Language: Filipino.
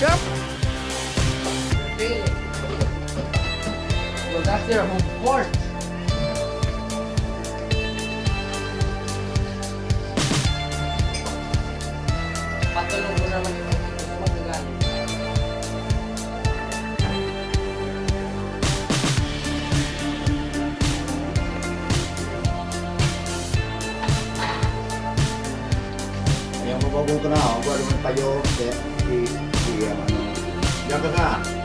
jump. Well, that's their home court. Patulong ko oh. naman ito. Ayaw mo ba kung ito na ako, gawin mo tayo, eh, eh. Yang.